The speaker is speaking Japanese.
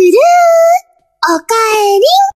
トゥルーおかえり。